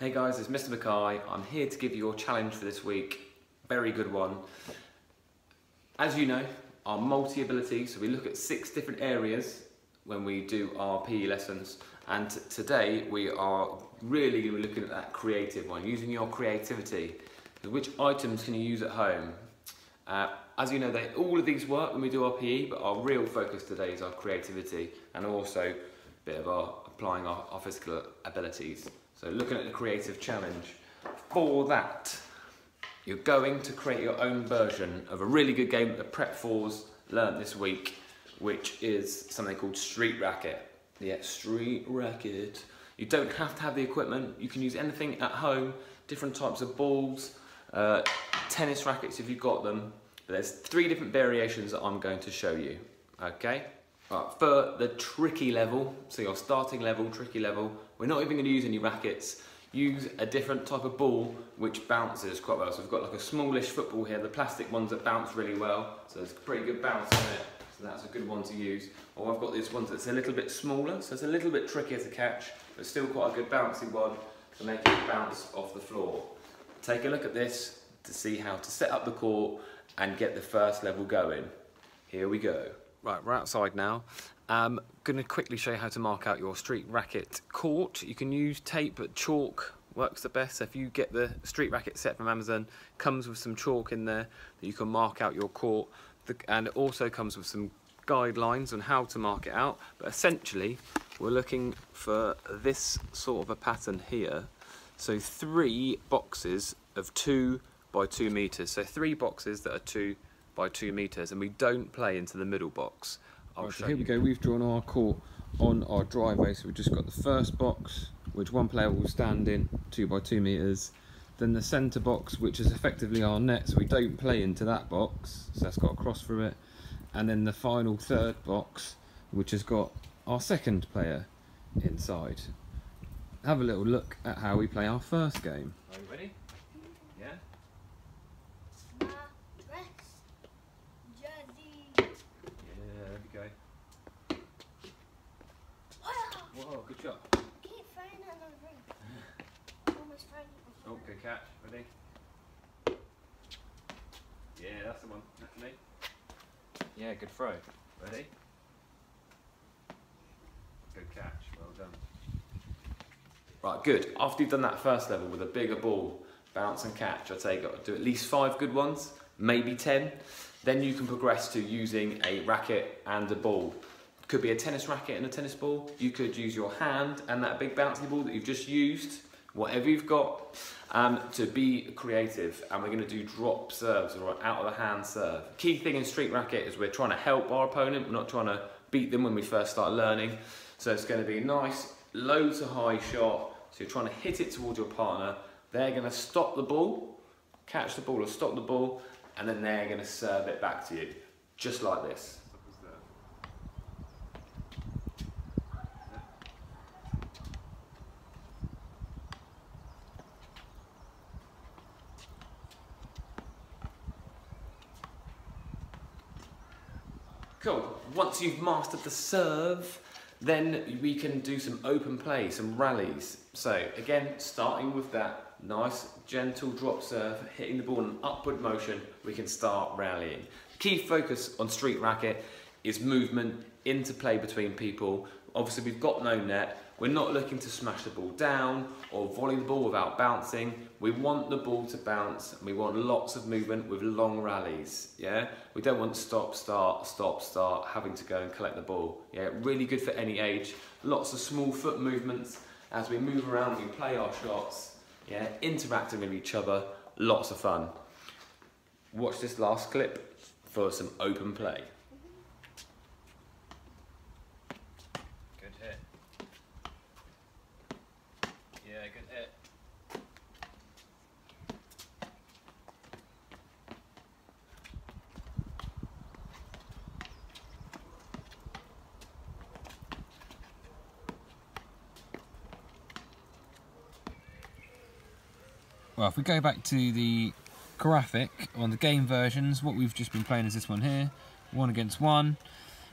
Hey guys, it's Mr. Mackay. I'm here to give you your challenge for this week. Very good one. As you know, our multi-ability, so we look at six different areas when we do our PE lessons. And today we are really going to be looking at that creative one, using your creativity. Which items can you use at home? Uh, as you know, they, all of these work when we do our PE, but our real focus today is our creativity and also a bit of our applying our, our physical abilities. So looking at the creative challenge. For that, you're going to create your own version of a really good game that the Prep 4s learnt this week, which is something called Street Racket. Yeah, Street Racket. You don't have to have the equipment. You can use anything at home, different types of balls, uh, tennis rackets if you've got them. But there's three different variations that I'm going to show you, okay? Right, for the tricky level, so your starting level, tricky level, we're not even going to use any rackets. Use a different type of ball which bounces quite well. So we've got like a smallish football here, the plastic ones that bounce really well. So there's a pretty good bounce on it. So that's a good one to use. Or I've got this one that's a little bit smaller, so it's a little bit trickier to catch, but still quite a good bouncy one to make it bounce off the floor. Take a look at this to see how to set up the court and get the first level going. Here we go. Right, we're outside now. I'm um, going to quickly show you how to mark out your street racket court. You can use tape, but chalk works the best. So if you get the street racket set from Amazon, comes with some chalk in there that you can mark out your court. And it also comes with some guidelines on how to mark it out. But essentially, we're looking for this sort of a pattern here. So three boxes of two by two meters. So three boxes that are two by two meters and we don't play into the middle box. Right, so here you. we go, we've drawn our court on our driveway. So we've just got the first box, which one player will stand in, two by two meters. Then the centre box, which is effectively our net, so we don't play into that box, so that's got a cross through it. And then the final third box, which has got our second player inside. Have a little look at how we play our first game. Are you ready? Oh, good catch. Ready? Yeah, that's the one. That's me. Yeah, good throw. Ready? Good catch. Well done. Right, good. After you've done that first level with a bigger ball, bounce and catch, I'd say you've got to do at least five good ones, maybe 10. Then you can progress to using a racket and a ball. Could be a tennis racket and a tennis ball. You could use your hand and that big bouncy ball that you've just used whatever you've got, um, to be creative. And we're going to do drop serves or out of the hand serve. Key thing in street racket is we're trying to help our opponent. We're not trying to beat them when we first start learning. So it's going to be a nice low to high shot. So you're trying to hit it towards your partner. They're going to stop the ball, catch the ball or stop the ball, and then they're going to serve it back to you, just like this. Cool. Once you've mastered the serve, then we can do some open play, some rallies. So again, starting with that nice gentle drop serve, hitting the ball in an upward motion, we can start rallying. Key focus on street racket is movement, interplay between people. Obviously we've got no net, we're not looking to smash the ball down or volley the ball without bouncing. We want the ball to bounce and we want lots of movement with long rallies, yeah? We don't want stop, start, stop, start, having to go and collect the ball. Yeah, really good for any age. Lots of small foot movements as we move around, we play our shots, yeah, interacting with each other, lots of fun. Watch this last clip for some open play. Well if we go back to the graphic on the game versions what we've just been playing is this one here. One against one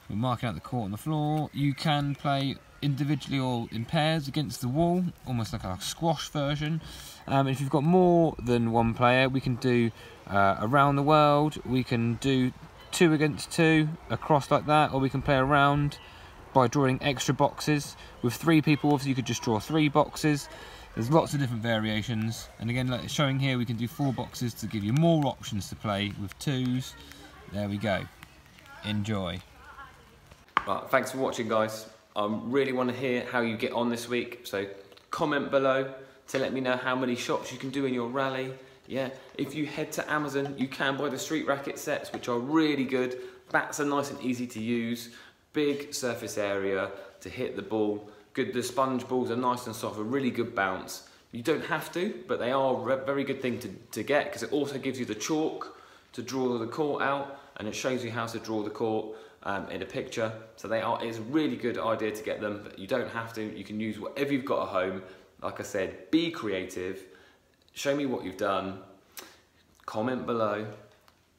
We're marking out the court on the floor. You can play individually or in pairs against the wall, almost like a squash version. Um, if you've got more than one player, we can do uh, around the world. We can do two against two across like that, or we can play around by drawing extra boxes. With three people, obviously you could just draw three boxes. There's lots of different variations, and again, like showing here, we can do four boxes to give you more options to play with twos. There we go. Enjoy. Right, thanks for watching, guys. I really want to hear how you get on this week, so comment below to let me know how many shots you can do in your rally. Yeah, if you head to Amazon, you can buy the street racket sets, which are really good. Bats are nice and easy to use. Big surface area to hit the ball. Good, the sponge balls are nice and soft, a really good bounce. You don't have to, but they are a very good thing to, to get because it also gives you the chalk to draw the court out and it shows you how to draw the court um, in a picture. So they are, it's a really good idea to get them, but you don't have to. You can use whatever you've got at home. Like I said, be creative. Show me what you've done. Comment below.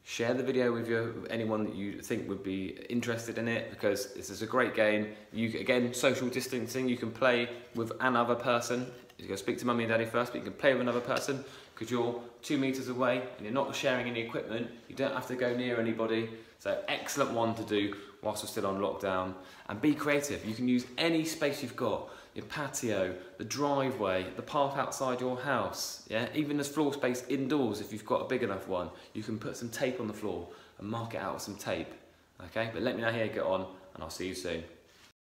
Share the video with your, anyone that you think would be interested in it because this is a great game. You Again, social distancing, you can play with another person. You go speak to mummy and daddy first, but you can play with another person because you're two meters away and you're not sharing any equipment. You don't have to go near anybody. So excellent one to do whilst we're still on lockdown. And be creative. You can use any space you've got. Your patio, the driveway, the path outside your house. Yeah, even there's floor space indoors if you've got a big enough one. You can put some tape on the floor and mark it out with some tape. Okay, but let me know how you get on and I'll see you soon.